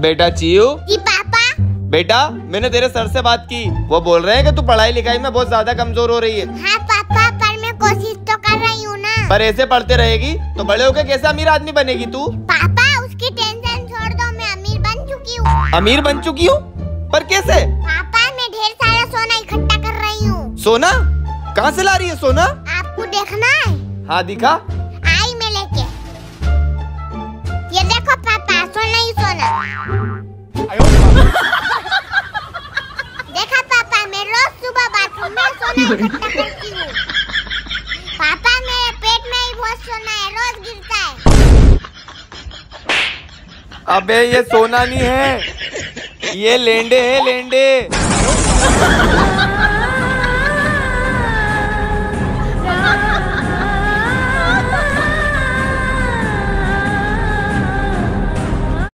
बेटा चीयू? जी पापा। बेटा मैंने तेरे सर से बात की। वो बोल रहे हैं कि तू पढ़ाई लिखाई में बहुत ज़्यादा कमज़ोर हो रही है। हाँ पापा पर मैं कोशिश तो कर रही हूँ ना। पर ऐसे पढ़ते रहेगी तो बड़े होकर कैसे अमीर आदमी बनेगी तू? पापा उसकी टेंशन छोड़ दो मैं अमीर बन चुकी हूँ। अमीर बन चुकी हूँ? पर कैसे? पापा मैं ढेर सारा सोना इकट्ठा कर रही हूँ। सोना? कहाँ से ला रही है सोना? आपको देखना है। हाँ दिखा। पापा मेरे पेट में ही बहुत सोना है, रोज गिरता है। अबे, ये सोना नहीं है। ये लेंडे है, लेंडे।